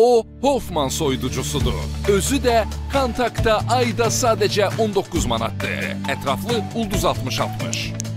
O, Hoffman soyuducusudur. Özü də kontaktda ayda sadəcə 19 manatdır. Ətraflı Ulduz 6060.